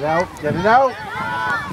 it out. Get it out.